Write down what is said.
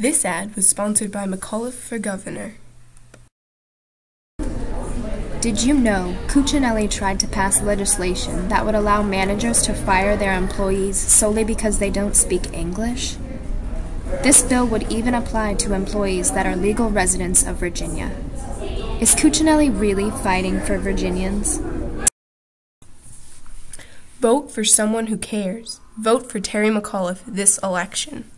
This ad was sponsored by McAuliffe for Governor. Did you know Cuccinelli tried to pass legislation that would allow managers to fire their employees solely because they don't speak English? This bill would even apply to employees that are legal residents of Virginia. Is Cuccinelli really fighting for Virginians? Vote for someone who cares. Vote for Terry McAuliffe this election.